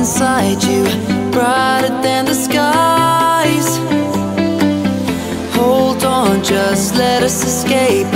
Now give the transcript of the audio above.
inside you Brighter than the skies. Hold on, just let us escape